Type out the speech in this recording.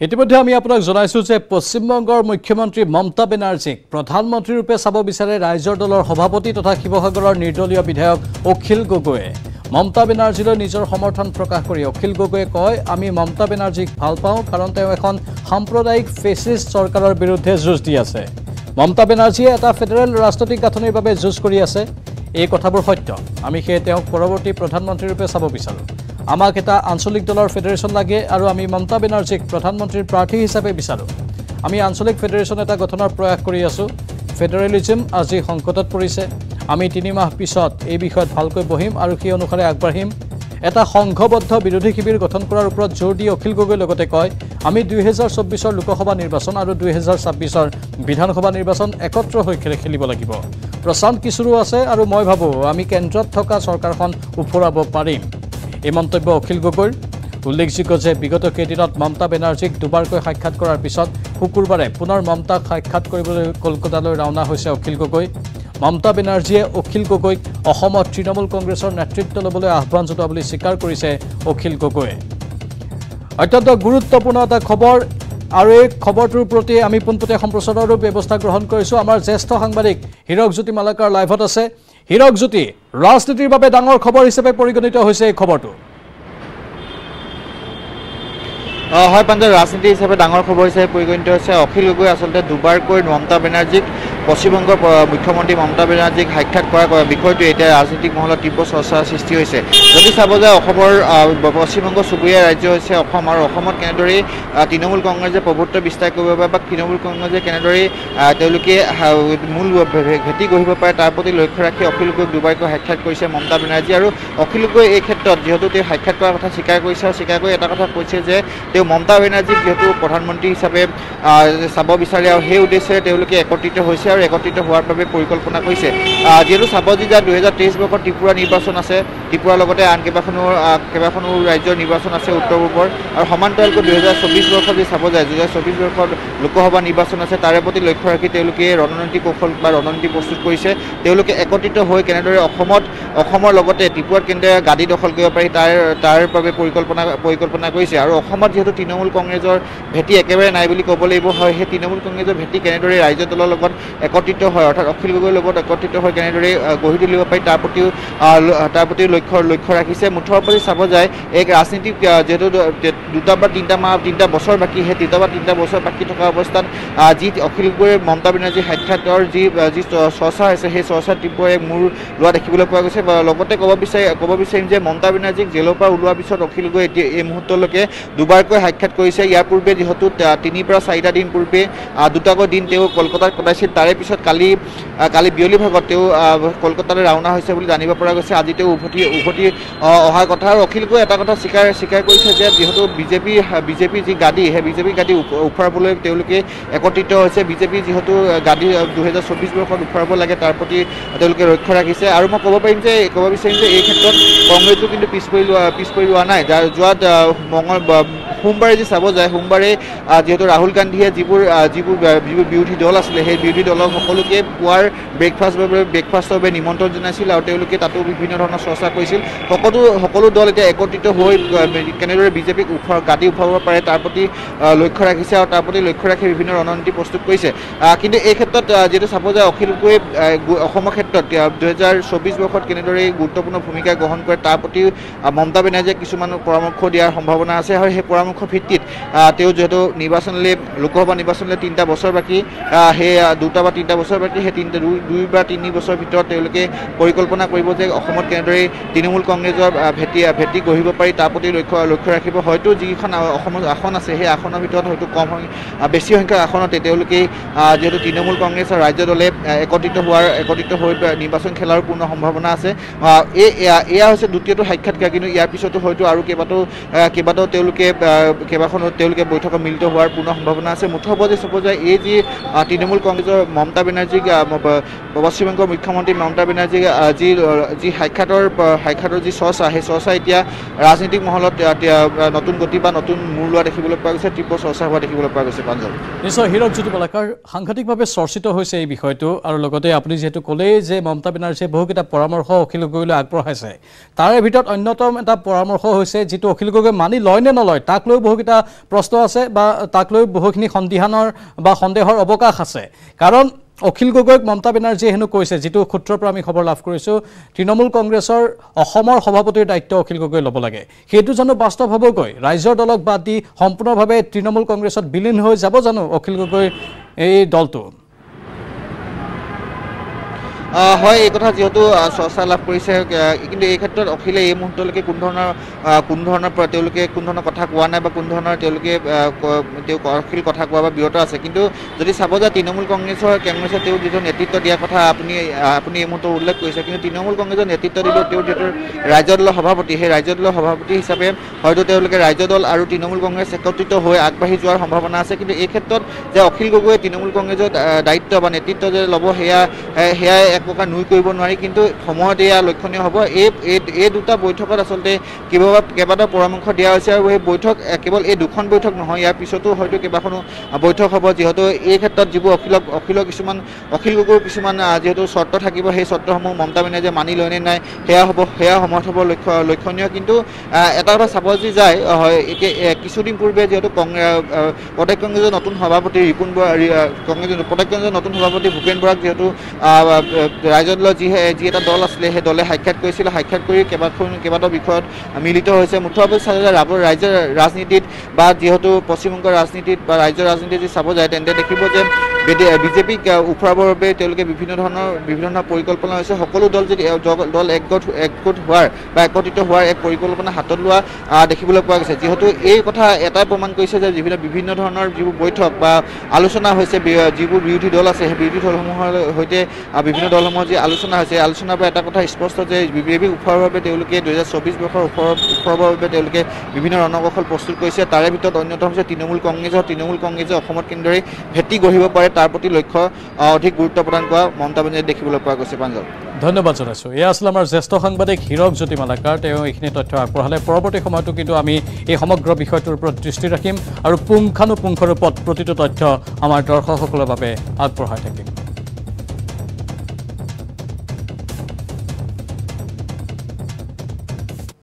ইতিমধ্যে আমি আপোনাক জনাইছোঁ যে পশ্চিমবংগৰ মুখ্যমন্ত্ৰী মমতা বেনাৰ্জীক প্ৰধানমন্ত্ৰীৰূপে চাব বিচাৰে ৰাইজৰ দলৰ সভাপতি তথা শিৱসাগৰৰ নিৰ্দলীয় বিধায়ক অখিল গগৈয়ে। মমতা বেনাৰ্জীলৈ নিজৰ সমৰ্থন প্ৰকাশ কৰি অখিল গগৈয়ে কয় আমি মমতা বেনাৰ্জীক ভাল পাওঁ কাৰণ তেওঁ এখন সাম্প্ৰদায়িক ফেচিষ্ট চৰকাৰৰ বিৰুদ্ধে যুঁজ দি আছে। মমতা বেনাৰ্জীয়ে এটা ফেডাৰেল ৰাজনৈতিক গাঁথনিৰ বাবে যুঁজ কৰি আছে। এই কথাবোৰ সত্য। আমি সেয়ে তেওঁক পৰৱৰ্তী প্ৰধানমন্ত্ৰীৰূপে চাব বিচাৰোঁ। আমাক এটা আঞ্চলিক দলৰ ফেডাৰেশ্যন লাগে আৰু আমি মমতা বেনাৰ্জীক প্ৰধানমন্ত্ৰীৰ প্ৰাৰ্থী হিচাপে বিচাৰোঁ। আমি আঞ্চলিক ফেডাৰেশ্যন এটা গঠনৰ প্ৰয়াস কৰি আছোঁ। ফেডাৰেলিজম আজি সংকটত পৰিছে। আমি তিনিমাহ পিছত এই বিষয়ত ভালকৈ বহিম আৰু সেই অনুসাৰে আগবাঢ়িম। এটা সংঘবদ্ধ বিৰোধী শিবিৰ গঠন কৰাৰ ওপৰত জোৰ দি অখিল গগৈ লগতে কয় আমি দুহেজাৰ চৌব্বিছৰ লোকসভা নিৰ্বাচন আৰু দুহেজাৰ ছাব্বিছৰ বিধানসভা নিৰ্বাচন একত্ৰ হৈ খেলি খেলিব লাগিব। প্ৰশান্ত কিশোৰো আছে আৰু মই ভাবোঁ আমি কেন্দ্ৰত থকা চৰকাৰখন ওফৰাব পাৰিম। এই মন্তব্য অখিল গগৈৰ। উল্লেখযোগ্য যে বিগত কেইদিনত মমতা বেনাৰ্জীক দুবাৰকৈ সাক্ষাৎ কৰাৰ পিছত শুকুৰবাৰে পুনৰ মমতাক সাক্ষাৎ কৰিবলৈ কলকাতালৈ ৰাওনা হৈছে অখিল গগৈ। মমতা বেনাৰ্জীয়ে অখিল গগৈক অসমত তৃণমূল কংগ্ৰেছৰ নেতৃত্ব ল'বলৈ আহ্বান জনোৱা বুলি স্বীকাৰ কৰিছে অখিল গগৈয়ে অত্যন্ত গুৰুত্বপূৰ্ণ এটা খবৰ আৰু এই খবৰটোৰ প্ৰতি আমি পোনপটীয়া সম্প্ৰচাৰৰো ব্যৱস্থা গ্ৰহণ কৰিছোঁ। আমাৰ জ্যেষ্ঠ সাংবাদিক হীৰক জ্যোতি মালাকাৰ লাইভত আছে। হীৰক জ্যোতি ৰাজনীতিৰ বাবে ডাঙৰ খবৰ হিচাপে পৰিগণিত হৈছে এই খবৰটো। হয় পাঞ্জাৱ ৰাজনীতি হিচাপে ডাঙৰ খবৰ হিচাপে পৰিগণিত হৈছে। অখিল গগৈ আচলতে দুবাৰকৈ মমতা বেনাৰ্জীক পশ্চিমবংগৰ মুখ্যমন্ত্ৰী মমতা বেনাৰ্জীক সাক্ষাৎ কৰা কৰা বিষয়টো এতিয়া ৰাজনীতিক মহলত তীব্ৰ চৰ্চাৰ সৃষ্টি হৈছে। যদি চাব যায় অসমৰ পশ্চিমবংগ চুবুৰীয়া ৰাজ্য হৈছে অসম। আৰু অসমত কেনেদৰে আহ, তৃণমূল কংগ্ৰেছে প্ৰভুত্ব বিস্তাৰ কৰিব পাৰে বা তৃণমূল কংগ্ৰেছে কেনেদৰে আহ, তেওঁলোকে মূল ভেটি গঢ়িব পাৰে তাৰ প্ৰতি লক্ষ্য ৰাখি অখিল গগৈক দুবাৰকৈ সাক্ষাৎ কৰিছে মমতা বেনাৰ্জী। আৰু অখিল গগৈ এই ক্ষেত্ৰত যিহেতু তেওঁ সাক্ষাৎ কৰাৰ কথা স্বীকাৰ কৰিছে আৰু স্বীকাৰ কৰি এটা কথা কৈছে যে তেওঁ মমতা বেনাৰ্জীক যিহেতু প্ৰধানমন্ত্ৰী হিচাপে চাব বিচাৰে আৰু সেই উদ্দেশ্যেৰে তেওঁলোকে একত্ৰিত হৈছে আৰু একত্ৰিত হোৱাৰ বাবে পৰিকল্পনা কৰিছে। যিহেতু চাব যে দুহেজাৰ তেইছ বৰ্ষত ত্ৰিপুৰা নিৰ্বাচন আছে ত্ৰিপুৰাৰ লগতে আন কেইবাখনো কেইবাখনো ৰাজ্যৰ নিৰ্বাচন আছে উত্তৰ পূবৰ আৰু সমান্তৰালকৈ দুহেজাৰ চৌবিছ বৰ্ষত যদি চাব যায় দুহেজাৰ চৌবিছ বৰ্ষত লোকসভা নিৰ্বাচন আছে তাৰে প্ৰতি লক্ষ্য ৰাখি তেওঁলোকে ৰণনীতি কৌশল বা ৰণনীতি প্ৰস্তুত কৰিছে। তেওঁলোকে একত্ৰিত হৈ কেনেদৰে অসমত অসমৰ লগতে ত্ৰিপুৰাত কেনেদৰে গাদী দখল কৰিব পাৰি তাৰ তাৰ বাবে পৰিকল্পনা পৰিকল্পনা কৰিছে। আৰু অসমত তৃণমূল কংগ্ৰেছৰ ভেটি একেবাৰে নাই বুলি ক'ব লাগিব হয় সেই তৃণমূল কংগ্ৰেছৰ ভেটি কেনেদৰে ৰাজ্য দলৰ লগত একত্ৰিত হয় অৰ্থাৎ অখিল গগৈৰ লগত একত্ৰিত হৈ কেনেদৰে গঢ়ি তুলিব পাৰি তাৰ প্ৰতিও তাৰ প্ৰতি লক্ষ্য লক্ষ্য ৰাখিছে। মুঠৰ প্ৰতি চাব যায় এক ৰাজনীতিক আহ, যিহেতু দুটা বা তিনিটা মাহ তিনিটা বছৰ বাকী সেই তিনিটা বা তিনিটা বছৰ বাকী থকা অৱস্থাত যি অখিল গগৈৰ মমতা বেনাৰ্জী সাক্ষাতৰ যি যি চৰ্চা হৈছে সেই চৰ্চাত তীব্ৰ এক মূৰ লোৱা দেখিবলৈ পোৱা গৈছে। লগতে ক'ব বিচাৰি ক'ব বিচাৰিম যে মমতা বেনাৰ্জীক জেলৰ পৰা ওলোৱাৰ পিছত অখিল গগৈ এতিয়া এই মুহূৰ্তলৈকে দুবাৰকৈ সাক্ষাৎ কৰিছে। ইয়াৰ পূৰ্বে যিহেতু তিনিৰ পৰা চাৰিটা দিন পূৰ্বে দুটাকৈ দিন তেওঁ কলকাতাত কটাইছিল। তাৰে পিছত কালি কালি বিয়লি ভাগত তেওঁ কলকাতালৈ ৰাওনা হৈছে বুলি জানিব পৰা গৈছে। আজি তেওঁ উভতি উভতি অহাৰ কথা। আৰু অখিল গগৈ এটা কথা স্বীকাৰ স্বীকাৰ কৰিছে যে যিহেতু বিজেপি বিজেপিৰ যি গাদী সেই বিজেপি গাদী উফ- উফৰাবলৈ তেওঁলোকে একত্ৰিত হৈছে। বিজেপি যিহেতু গাদী দুহেজাৰ চৌবিছ বৰ্ষত উফৰাব লাগে তাৰ প্ৰতি তেওঁলোকে লক্ষ্য ৰাখিছে। আৰু মই ক'ব পাৰিম যে ক'ব বিচাৰিম যে এই ক্ষেত্ৰত কংগ্ৰেছো কিন্তু পিছ পৰি লোৱা পিছ পৰি লোৱা নাই। আহ, মঙল সোমবাৰে যি চাব যায় সোমবাৰে যিহেতু ৰাহুল গান্ধীয়ে যিবোৰ যিবোৰ যিবোৰ বিৰোধী দল আছিলে সেই বিৰোধী দলক সকলোকে পুৱাৰ ব্ৰেকফাষ্টৰ বাবে ব্ৰেকফাষ্টৰ বাবে নিমন্ত্ৰণ জনাইছিল আৰু তেওঁলোকে তাতো বিভিন্ন ধৰণৰ চৰ্চা কৰিছিল। সকলো সকলো দল এতিয়া একত্ৰিত হৈ কেনেদৰে বিজেপিক উফৰ গাদী উঠাব পাৰে তাৰ প্ৰতি লক্ষ্য ৰাখিছে আৰু তাৰ প্ৰতি লক্ষ্য ৰাখি বিভিন্ন ৰণনীতি প্ৰস্তুত কৰিছে। কিন্তু এই ক্ষেত্ৰত যিহেতু চাব যায় অখিল গগৈয়ে আহ, গু- অসমৰ ক্ষেত্ৰত দুহেজাৰ চৌবিছ বৰ্ষত কেনেদৰে গুৰুত্বপূৰ্ণ ভূমিকা গ্ৰহণ কৰে তাৰ প্ৰতিও আহ, মমতা বেনাৰ্জীয়ে কিছুমান পৰামৰ্শ দিয়াৰ সম্ভাৱনা আছে আৰু সেই পৰামৰ্শ ভিত্তিত আহ, তেওঁ যিহেতু নিৰ্বাচনলৈ লোকসভা নিৰ্বাচনলৈ তিনিটা বছৰ বাকী সেই দুটা বা তিনিটা বছৰ বাকী সেই তিনিটা দুই দুই বা তিনি বছৰৰ ভিতৰত তেওঁলোকে পৰিকল্পনা কৰিব যে অসমত কেনেদৰে তৃণমূল কংগ্ৰেছৰ ভেটি ভেটি গঢ়িব পাৰি তাৰ প্ৰতি লক্ষ্য লক্ষ্য ৰাখিব। হয়তো আসন আছে সেই আসনৰ ভিতৰত হয়তো কম বেছি সংখ্যক আসনতে যিহেতু তৃণমূল কংগ্ৰেছ আৰু ৰাজ্য দলে একত্ৰিত হোৱাৰ একত্ৰিত হৈ নিৰ্বাচন খেলাৰো পূৰ্ণ সম্ভাৱনা আছে। এই এয়া- হৈছে দ্বিতীয়টো সাক্ষাৎকাৰ কিন্তু ইয়াৰ পিছতো হয়তো আৰু কেইবাটাও কেইবাটাও তেওঁলোকে কেইবাখনো তেওঁলোকে বৈঠকত মিলিত হোৱাৰ পূৰ্ণ সম্ভাৱনা আছে। মুঠৰ ওপৰতে যায় এই যি তৃণমূল কংগ্ৰেছৰ মমতা বেনাৰ্জীক পশ্চিমবংগৰ মুখ্যমন্ত্ৰী মমতা বেনাৰ্জীক যি যি সাক্ষাতৰ সাক্ষাতৰ যি চৰ্চা সেই চৰ্চা এতিয়া ৰাজনৈতিক মহলত নতুন গতি বা নতুন মূৰ লোৱা দেখিবলৈ পোৱা গৈছে তীব্ৰ চৰ্চা হোৱা দেখিবলৈ পোৱা গৈছে পাঞ্জাৱ নিশ্চয় হীৰক জ্যোতি বলাকাৰ সাংঘাতিকভাৱে চৰ্চিত হৈছে এই বিষয়টো আৰু লগতে আপুনি যিহেতু ক'লেই যে মমতা বেনাৰ্জীয়ে বহুকেইটা পৰামৰ্শ অখিল গগৈলৈ আগবঢ়াইছে। তাৰে ভিতৰত অন্যতম এটা পৰামৰ্শ হৈছে যিটো অখিল গগৈ মানি লয় নে নলয় তাক লৈ লৈও বহুকেইটা প্ৰশ্ন আছে বা তাক লৈ বহুখিনি সন্দিহানৰ বা সন্দেহৰ অৱকাশ আছে। কাৰণ অখিল গগৈক মমতা বেনাৰ্জীয়ে হেনো কৈছে যিটো সূত্ৰৰ পৰা আমি খবৰ লাভ কৰিছোঁ তৃণমূল কংগ্ৰেছৰ অসমৰ সভাপতিৰ দায়িত্ব অখিল গগৈ ল'ব লাগে। সেইটো জানো বাস্তৱ হ'বগৈ? ৰাইজৰ দলক বাদ দি সম্পূৰ্ণভাৱে তৃণমূল কংগ্ৰেছত বিলীন হৈ যাব জানো অখিল গগৈৰ এই দলটো? হয় এই কথা যিহেতু চৰ্চা লাভ কৰিছে কিন্তু এই ক্ষেত্ৰত অখিলে এই মুহূৰ্তলৈকে কোনো ধৰণৰ কোনো ধৰণৰ তেওঁলোকে কোনো ধৰণৰ কথা কোৱা নাই বা কোনো ধৰণৰ তেওঁলোকে তেওঁ অখিল কথা কোৱা বা বিৰত আছে। কিন্তু যদি চাব যায় তৃণমূল কংগ্ৰেছৰ কংগ্ৰেছৰ তেওঁ যিটো নেতৃত্ব দিয়াৰ কথা আপুনি আপুনি এই মুহূৰ্তত উল্লেখ কৰিছে কিন্তু তৃণমূল কংগ্ৰেছৰ নেতৃত্ব দিলেও তেওঁ যিটো ৰাজ্য দলৰ সভাপতি সেই ৰাজ্য দলৰ সভাপতি হিচাপে হয়তো তেওঁলোকে ৰাজ্য দল আৰু তৃণমূল কংগ্ৰেছ একত্ৰিত হৈ আগবাঢ়ি যোৱাৰ সম্ভাৱনা আছে। কিন্তু এই ক্ষেত্ৰত যে অখিল গগৈয়ে তৃণমূল কংগ্ৰেছৰ দায়িত্ব বা নেতৃত্ব যে ল'ব সেয়া এ, সেয়া এক প্ৰকাৰ নুই কৰিব নোৱাৰি কিন্তু সময়ত এয়া লক্ষণীয় হ'ব। এই এই- দুটা বৈঠকত আচলতে কেইবা কেইবাটাও পৰামৰ্শ দিয়া হৈছে আৰু এই বৈঠক কেৱল এই দুখন বৈঠক নহয় ইয়াৰ পিছতো হয়তো কেইবাখনো বৈঠক হ'ব। যিহেতু এই ক্ষেত্ৰত যিবোৰ অখিলক অখিলৰ কিছুমান অখিল গগৈৰ কিছুমান যিহেতু চৰ্ত থাকিব সেই চৰ্তসমূহ মমতা বেনাৰ্জীয়ে মানি লয়নে নাই সেয়া হ'ব সেয়া সময়ত হ'ব লক্ষ্য লক্ষণীয়। কিন্তু এটা কথা চাব যি যায় কিছুদিন পূৰ্বে যিহেতু কংগ্ৰেছ প্ৰদেশ কংগ্ৰেছৰ নতুন সভাপতি ৰিপুণ বৰা কংগ্ৰেছ প্ৰদেশ কংগ্ৰেছৰ নতুন সভাপতি ভূপেন বৰাক যিহেতু ৰাইজৰ দলৰ যি যি এটা দল আছিলে সেই দলে সাক্ষাৎ কৰিছিলে। সাক্ষাৎ কৰি কেইবাখন কেইবাটাও বিষয়ত মিলিত হৈছে। মুঠভাৱে চালে যে ৰাজ্যৰ ৰাজনীতিত বা যিহেতু পশ্চিমবংগৰ ৰাজনীতিত বা ৰাজ্যৰ ৰাজনীতিত যদি চাব যায় তেন্তে দেখিব যে বিজেপিক উফৰাবৰ বাবে তেওঁলোকে বিভিন্ন ধৰণৰ বিভিন্ন ধৰণৰ পৰিকল্পনা হৈছে সকলো দল যদি দল একগোট একগোট হোৱাৰ বা একত্ৰিত হোৱাৰ এক পৰিকল্পনা হাতত লোৱা দেখিবলৈ পোৱা গৈছে। যিহেতু এই কথা এটাই প্ৰমাণ কৰিছে যে বিভিন্ন বিভিন্ন ধৰণৰ যিবোৰ বৈঠক বা আলোচনা হৈছে যিবোৰ বিৰোধী দল আছে সেই বিৰোধী দলসমূহৰ সৈতে বিভিন্ন দলসমূহৰ যি আলোচনা হৈছে আলোচনাৰ পৰা এটা কথা স্পষ্ট যে বিজেপিক উফৰাবৰ বাবে তেওঁলোকে দুহেজাৰ চৌবিছ বৰ্ষৰ উফৰাবৰ বাবে তেওঁলোকে বিভিন্ন ৰণকৌশল প্ৰস্তুত কৰিছে। তাৰে ভিতৰত অন্যতম হৈছে তৃণমূল কংগ্ৰেছৰ তৃণমূল কংগ্ৰেছে অসমত কেনেদৰে ভেটি গঢ়িব পাৰে তাৰ প্ৰতি লক্ষ্য অধিক গুৰুত্ব প্ৰদান কৰা মমতা বেনাৰ্জীয়ে দেখিবলৈ পোৱা গৈছে। পাঞ্জাৱ। ধন্যবাদ জনাইছোঁ। এয়া আছিল আমাৰ জ্যেষ্ঠ সাংবাদিক হীৰক জ্যোতি মালাকাৰ। তেওঁ এইখিনি তথ্য আগবঢ়ালে। পৰৱৰ্তী সময়তো কিন্তু আমি এই সমগ্ৰ বিষয়টোৰ ওপৰত দৃষ্টি ৰাখিম আৰু পুংখানুপুংখ ৰূপত প্ৰতিটো তথ্য আমাৰ দৰ্শকসকলৰ বাবে আগবঢ়াই থাকিম।